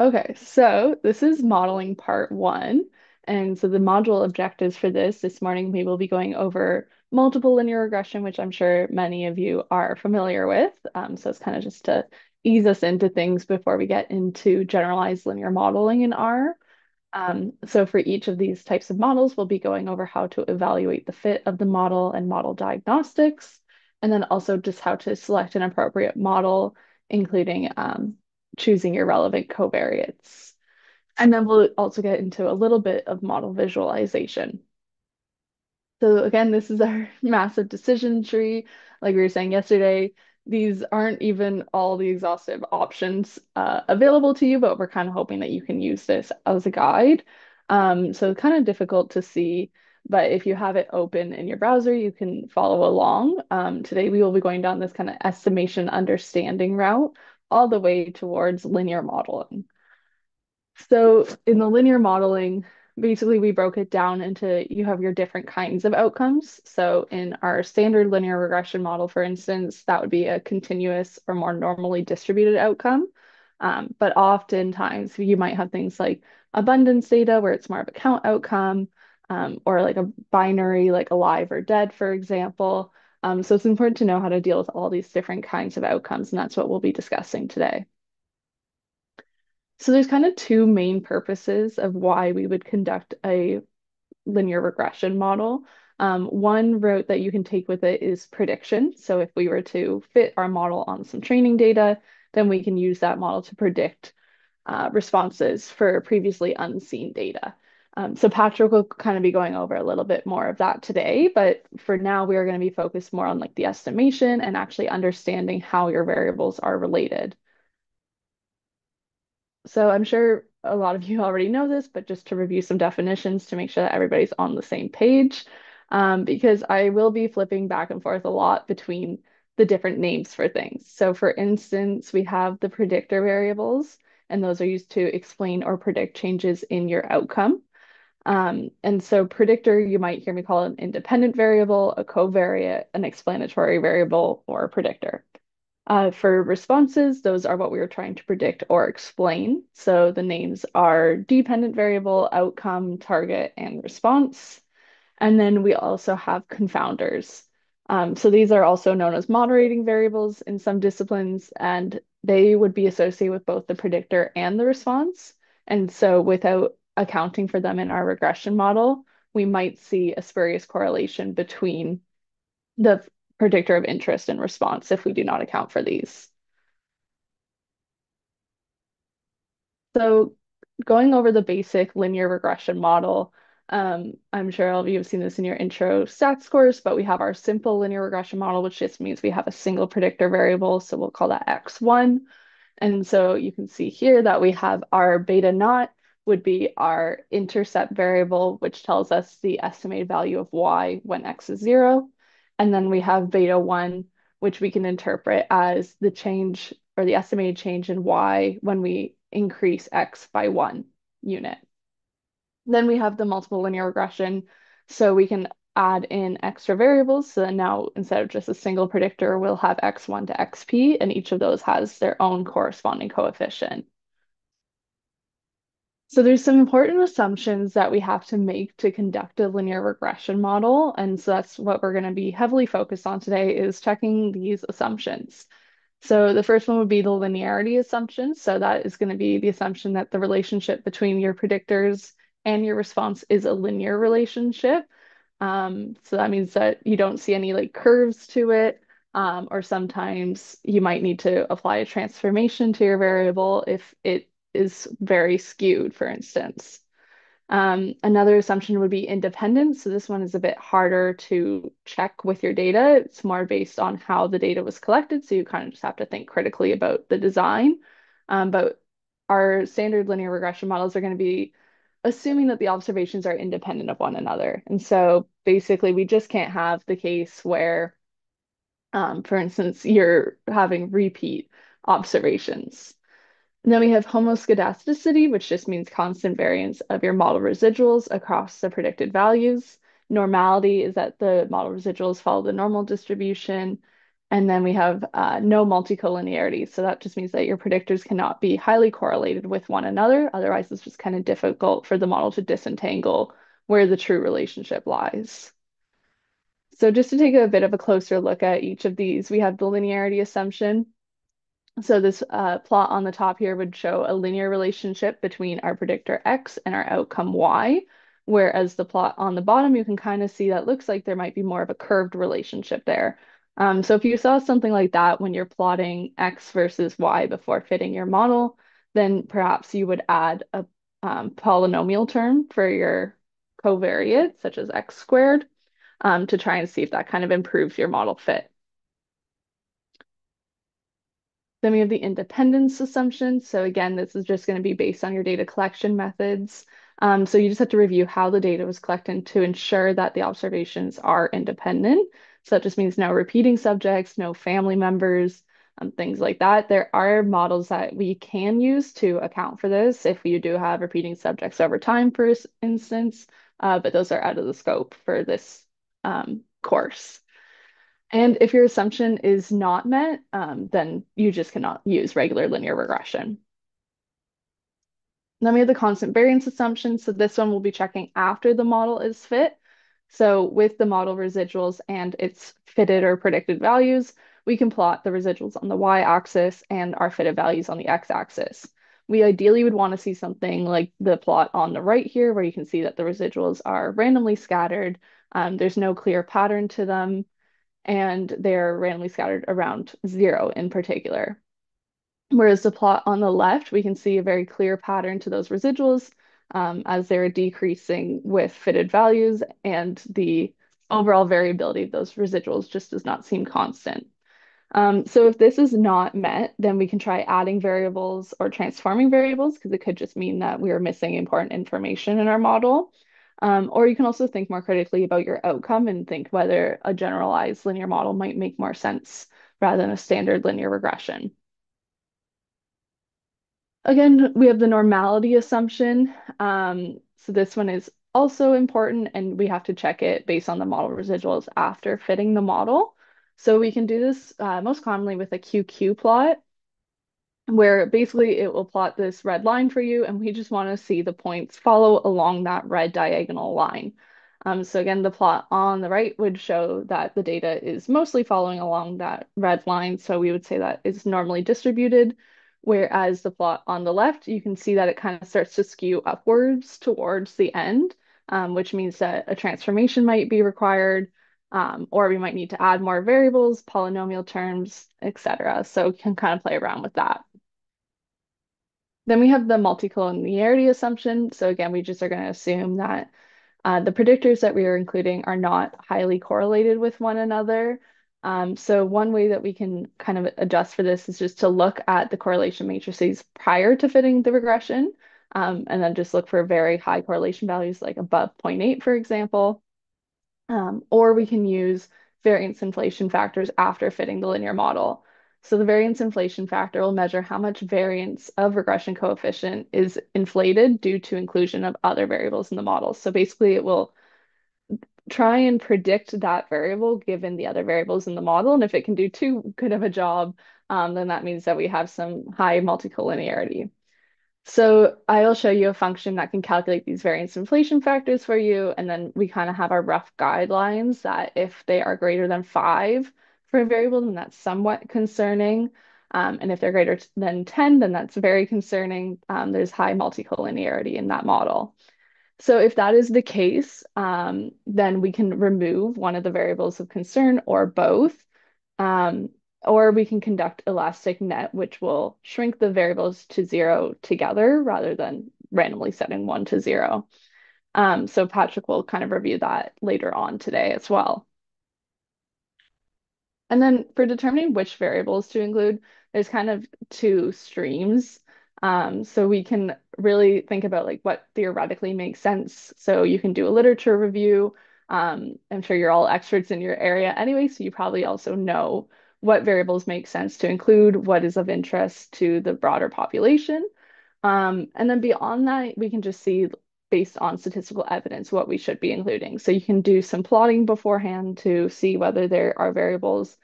Okay, so this is modeling part one. And so the module objectives for this this morning, we will be going over multiple linear regression, which I'm sure many of you are familiar with. Um, so it's kind of just to ease us into things before we get into generalized linear modeling in R. Um, so for each of these types of models, we'll be going over how to evaluate the fit of the model and model diagnostics, and then also just how to select an appropriate model, including um, choosing your relevant covariates. And then we'll also get into a little bit of model visualization. So again, this is our massive decision tree. Like we were saying yesterday, these aren't even all the exhaustive options uh, available to you, but we're kind of hoping that you can use this as a guide. Um, so kind of difficult to see, but if you have it open in your browser, you can follow along. Um, today we will be going down this kind of estimation understanding route all the way towards linear modeling. So in the linear modeling, basically we broke it down into you have your different kinds of outcomes. So in our standard linear regression model, for instance, that would be a continuous or more normally distributed outcome. Um, but oftentimes you might have things like abundance data where it's more of a count outcome, um, or like a binary, like alive or dead, for example. Um, so it's important to know how to deal with all these different kinds of outcomes, and that's what we'll be discussing today. So there's kind of two main purposes of why we would conduct a linear regression model. Um, one route that you can take with it is prediction. So if we were to fit our model on some training data, then we can use that model to predict uh, responses for previously unseen data. Um, so Patrick will kind of be going over a little bit more of that today, but for now we are going to be focused more on like the estimation and actually understanding how your variables are related. So I'm sure a lot of you already know this, but just to review some definitions to make sure that everybody's on the same page, um, because I will be flipping back and forth a lot between the different names for things. So for instance, we have the predictor variables, and those are used to explain or predict changes in your outcome. Um, and so predictor, you might hear me call an independent variable, a covariate, an explanatory variable, or a predictor. Uh, for responses, those are what we are trying to predict or explain. So the names are dependent variable, outcome, target, and response. And then we also have confounders. Um, so these are also known as moderating variables in some disciplines, and they would be associated with both the predictor and the response. And so without accounting for them in our regression model, we might see a spurious correlation between the predictor of interest and response if we do not account for these. So going over the basic linear regression model, um, I'm sure all of you have seen this in your intro stats course, but we have our simple linear regression model, which just means we have a single predictor variable. So we'll call that x1. And so you can see here that we have our beta naught would be our intercept variable, which tells us the estimated value of y when x is zero. And then we have beta 1, which we can interpret as the change or the estimated change in y when we increase x by one unit. Then we have the multiple linear regression. So we can add in extra variables. So now instead of just a single predictor, we'll have x1 to xp, and each of those has their own corresponding coefficient. So there's some important assumptions that we have to make to conduct a linear regression model. And so that's what we're going to be heavily focused on today is checking these assumptions. So the first one would be the linearity assumption. So that is going to be the assumption that the relationship between your predictors and your response is a linear relationship. Um, so that means that you don't see any like curves to it. Um, or sometimes you might need to apply a transformation to your variable if it is very skewed, for instance. Um, another assumption would be independence. So this one is a bit harder to check with your data. It's more based on how the data was collected. So you kind of just have to think critically about the design. Um, but our standard linear regression models are going to be assuming that the observations are independent of one another. And so basically we just can't have the case where, um, for instance, you're having repeat observations. Then we have homoscedasticity, which just means constant variance of your model residuals across the predicted values. Normality is that the model residuals follow the normal distribution. And then we have uh, no multicollinearity. So that just means that your predictors cannot be highly correlated with one another. Otherwise, it's just kind of difficult for the model to disentangle where the true relationship lies. So just to take a bit of a closer look at each of these, we have the linearity assumption. So this uh, plot on the top here would show a linear relationship between our predictor X and our outcome Y, whereas the plot on the bottom, you can kind of see that looks like there might be more of a curved relationship there. Um, so if you saw something like that when you're plotting X versus Y before fitting your model, then perhaps you would add a um, polynomial term for your covariate, such as X squared, um, to try and see if that kind of improves your model fit. Then we have the independence assumption. So again, this is just going to be based on your data collection methods. Um, so you just have to review how the data was collected to ensure that the observations are independent. So that just means no repeating subjects, no family members, um, things like that. There are models that we can use to account for this if you do have repeating subjects over time, for instance, uh, but those are out of the scope for this um, course. And if your assumption is not met, um, then you just cannot use regular linear regression. Then we have the constant variance assumption. So this one we'll be checking after the model is fit. So with the model residuals and its fitted or predicted values, we can plot the residuals on the y-axis and our fitted values on the x-axis. We ideally would want to see something like the plot on the right here, where you can see that the residuals are randomly scattered. Um, there's no clear pattern to them and they're randomly scattered around zero in particular. Whereas the plot on the left, we can see a very clear pattern to those residuals um, as they're decreasing with fitted values and the overall variability of those residuals just does not seem constant. Um, so if this is not met, then we can try adding variables or transforming variables because it could just mean that we are missing important information in our model. Um, or you can also think more critically about your outcome and think whether a generalized linear model might make more sense rather than a standard linear regression. Again, we have the normality assumption. Um, so this one is also important and we have to check it based on the model residuals after fitting the model. So we can do this uh, most commonly with a QQ plot where basically it will plot this red line for you, and we just want to see the points follow along that red diagonal line. Um, so again, the plot on the right would show that the data is mostly following along that red line. So we would say that it's normally distributed, whereas the plot on the left, you can see that it kind of starts to skew upwards towards the end, um, which means that a transformation might be required, um, or we might need to add more variables, polynomial terms, etc. So we can kind of play around with that. Then we have the multicollinearity assumption. So again, we just are going to assume that uh, the predictors that we are including are not highly correlated with one another. Um, so one way that we can kind of adjust for this is just to look at the correlation matrices prior to fitting the regression, um, and then just look for very high correlation values like above 0.8, for example. Um, or we can use variance inflation factors after fitting the linear model. So the variance inflation factor will measure how much variance of regression coefficient is inflated due to inclusion of other variables in the model. So basically it will try and predict that variable given the other variables in the model. And if it can do too good of a job, um, then that means that we have some high multicollinearity. So I'll show you a function that can calculate these variance inflation factors for you. And then we kind of have our rough guidelines that if they are greater than five, for a variable, then that's somewhat concerning. Um, and if they're greater than 10, then that's very concerning. Um, there's high multicollinearity in that model. So if that is the case, um, then we can remove one of the variables of concern or both. Um, or we can conduct elastic net, which will shrink the variables to zero together rather than randomly setting one to zero. Um, so Patrick will kind of review that later on today as well. And then for determining which variables to include, there's kind of two streams. Um, so we can really think about like what theoretically makes sense. So you can do a literature review. Um, I'm sure you're all experts in your area anyway, so you probably also know what variables make sense to include, what is of interest to the broader population. Um, and then beyond that, we can just see based on statistical evidence what we should be including. So you can do some plotting beforehand to see whether there are variables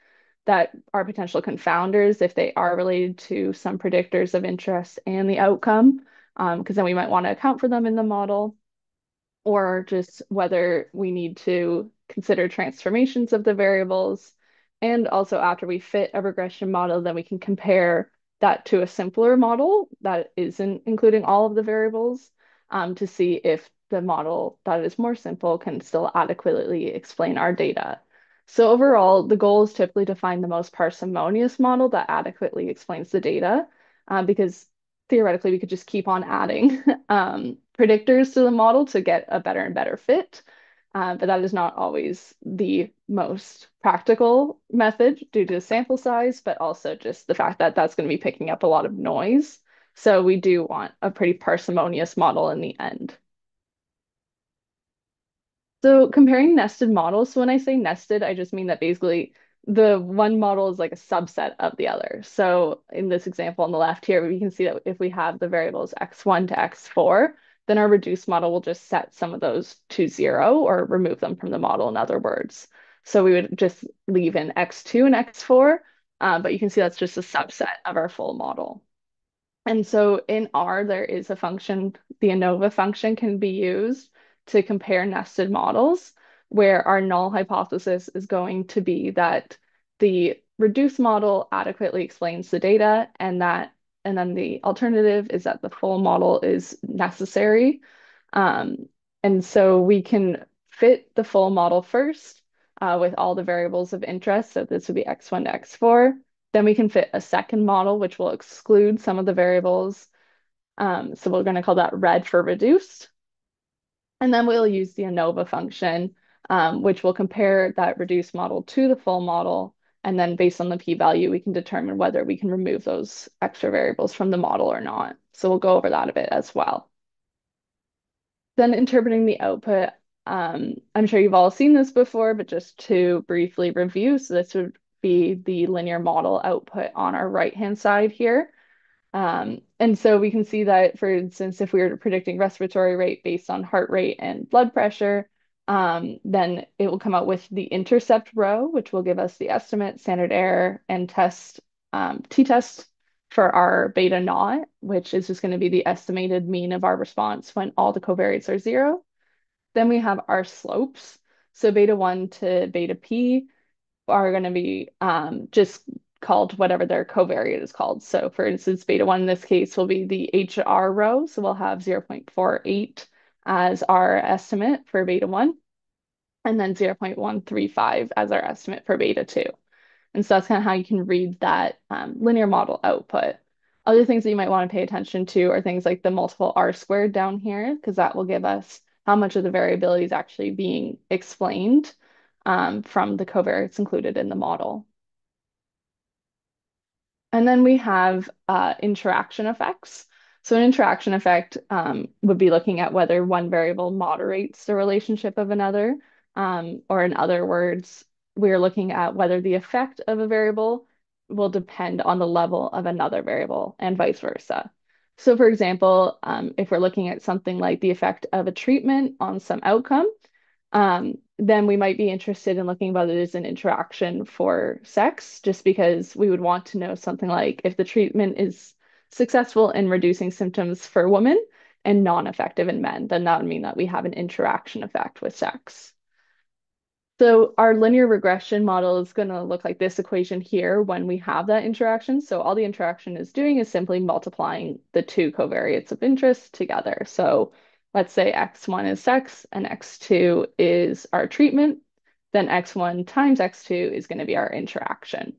that are potential confounders if they are related to some predictors of interest and the outcome, um, because then we might want to account for them in the model, or just whether we need to consider transformations of the variables. And also after we fit a regression model, then we can compare that to a simpler model that isn't including all of the variables um, to see if the model that is more simple can still adequately explain our data. So overall, the goal is typically to find the most parsimonious model that adequately explains the data, uh, because theoretically we could just keep on adding um, predictors to the model to get a better and better fit. Uh, but that is not always the most practical method due to sample size, but also just the fact that that's going to be picking up a lot of noise. So we do want a pretty parsimonious model in the end. So comparing nested models, so when I say nested, I just mean that basically the one model is like a subset of the other. So in this example on the left here, we can see that if we have the variables x1 to x4, then our reduced model will just set some of those to zero or remove them from the model, in other words. So we would just leave in x2 and x4, uh, but you can see that's just a subset of our full model. And so in R, there is a function, the ANOVA function can be used to compare nested models, where our null hypothesis is going to be that the reduced model adequately explains the data and that and then the alternative is that the full model is necessary. Um, and so we can fit the full model first uh, with all the variables of interest. So this would be x1 to x4. Then we can fit a second model, which will exclude some of the variables. Um, so we're going to call that red for reduced. And then we'll use the ANOVA function, um, which will compare that reduced model to the full model. And then based on the p-value, we can determine whether we can remove those extra variables from the model or not. So we'll go over that a bit as well. Then interpreting the output, um, I'm sure you've all seen this before, but just to briefly review, so this would be the linear model output on our right-hand side here. Um, and so we can see that, for instance, if we were predicting respiratory rate based on heart rate and blood pressure, um, then it will come out with the intercept row, which will give us the estimate, standard error, and test um, t-test for our beta naught, which is just going to be the estimated mean of our response when all the covariates are zero. Then we have our slopes. So beta 1 to beta p are going to be um, just called whatever their covariate is called. So for instance, beta 1 in this case will be the HR row. So we'll have 0.48 as our estimate for beta 1, and then 0.135 as our estimate for beta 2. And so that's kind of how you can read that um, linear model output. Other things that you might want to pay attention to are things like the multiple R squared down here, because that will give us how much of the variability is actually being explained um, from the covariates included in the model. And then we have uh, interaction effects. So an interaction effect um, would be looking at whether one variable moderates the relationship of another, um, or in other words, we're looking at whether the effect of a variable will depend on the level of another variable and vice versa. So for example, um, if we're looking at something like the effect of a treatment on some outcome, um, then we might be interested in looking whether there's an interaction for sex, just because we would want to know something like if the treatment is successful in reducing symptoms for women and non-effective in men, then that would mean that we have an interaction effect with sex. So our linear regression model is going to look like this equation here when we have that interaction. So all the interaction is doing is simply multiplying the two covariates of interest together. So let's say x1 is sex and x2 is our treatment, then x1 times x2 is going to be our interaction.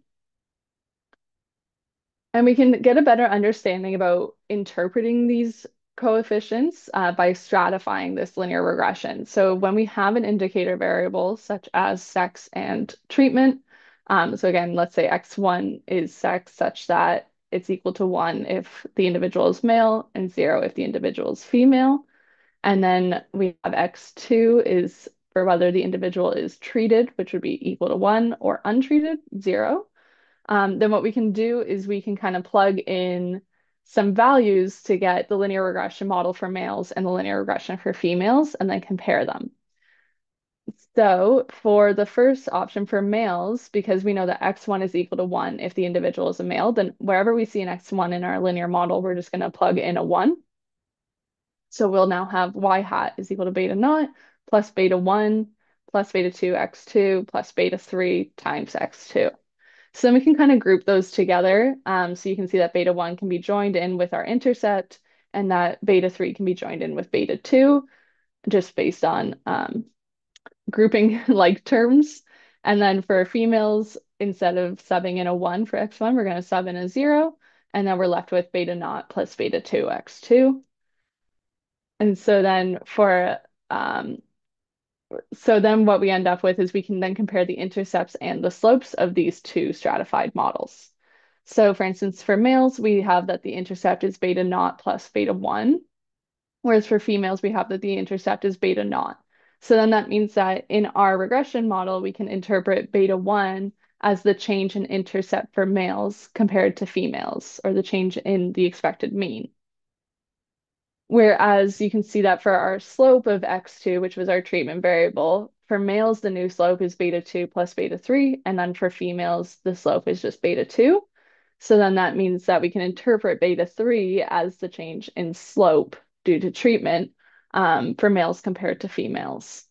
And we can get a better understanding about interpreting these coefficients uh, by stratifying this linear regression. So when we have an indicator variable such as sex and treatment, um, so again, let's say x1 is sex such that it's equal to 1 if the individual is male and 0 if the individual is female. And then we have x2 is for whether the individual is treated, which would be equal to 1, or untreated, 0. Um, then what we can do is we can kind of plug in some values to get the linear regression model for males and the linear regression for females and then compare them. So for the first option for males, because we know that x1 is equal to 1 if the individual is a male, then wherever we see an x1 in our linear model, we're just going to plug in a 1. So we'll now have y hat is equal to beta naught plus beta 1 plus beta 2 x2 plus beta 3 times x2. So then we can kind of group those together. Um, so you can see that beta 1 can be joined in with our intercept and that beta 3 can be joined in with beta 2 just based on um, grouping like terms. And then for females, instead of subbing in a 1 for x1, we're going to sub in a 0. And then we're left with beta naught plus beta 2 x2. And so then for um, so then what we end up with is we can then compare the intercepts and the slopes of these two stratified models. So for instance, for males, we have that the intercept is beta naught plus beta 1, whereas for females, we have that the intercept is beta naught. So then that means that in our regression model, we can interpret beta 1 as the change in intercept for males compared to females, or the change in the expected mean. Whereas you can see that for our slope of x2, which was our treatment variable, for males, the new slope is beta 2 plus beta 3, and then for females, the slope is just beta 2. So then that means that we can interpret beta 3 as the change in slope due to treatment um, for males compared to females.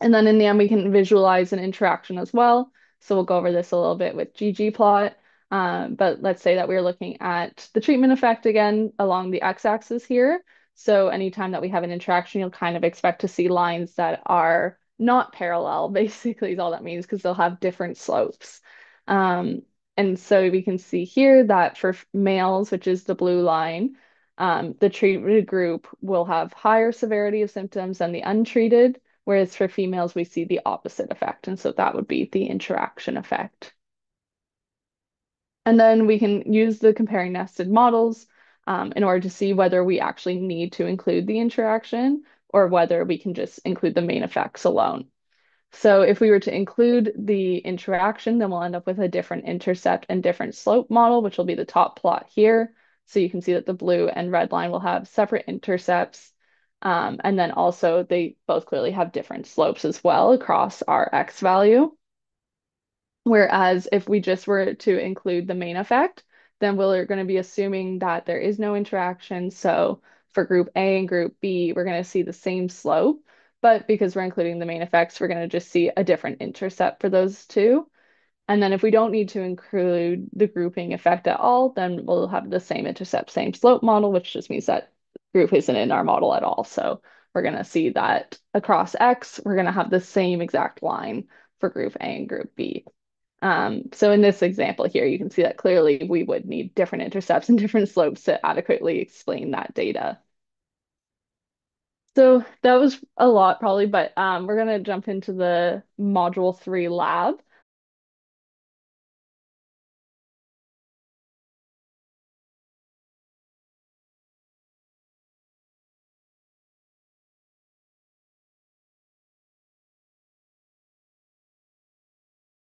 And then in the end, we can visualize an interaction as well. So we'll go over this a little bit with ggplot. Um, but let's say that we're looking at the treatment effect again along the x-axis here. So anytime that we have an interaction, you'll kind of expect to see lines that are not parallel, basically is all that means, because they'll have different slopes. Um, and so we can see here that for males, which is the blue line, um, the treated group will have higher severity of symptoms than the untreated, whereas for females, we see the opposite effect. And so that would be the interaction effect. And then we can use the comparing nested models um, in order to see whether we actually need to include the interaction or whether we can just include the main effects alone. So if we were to include the interaction, then we'll end up with a different intercept and different slope model, which will be the top plot here. So you can see that the blue and red line will have separate intercepts. Um, and then also they both clearly have different slopes as well across our x value. Whereas if we just were to include the main effect, then we're going to be assuming that there is no interaction. So for group A and group B, we're going to see the same slope. But because we're including the main effects, we're going to just see a different intercept for those two. And then if we don't need to include the grouping effect at all, then we'll have the same intercept, same slope model, which just means that group isn't in our model at all. So we're going to see that across X, we're going to have the same exact line for group A and group B. Um, so in this example here, you can see that clearly we would need different intercepts and different slopes to adequately explain that data. So that was a lot probably, but um, we're going to jump into the module three lab.